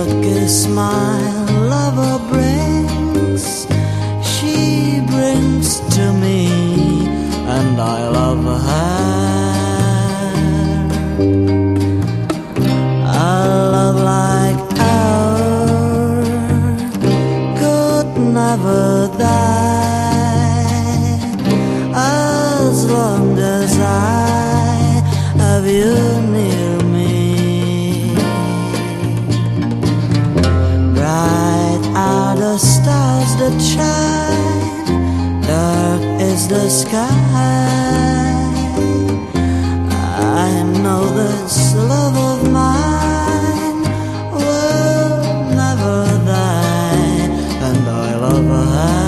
Kiss my lover brings, she brings to me, and I love her. A love like ours could never die as long as I have you stars that shine, dark is the sky. I know this love of mine will never die, and I love her.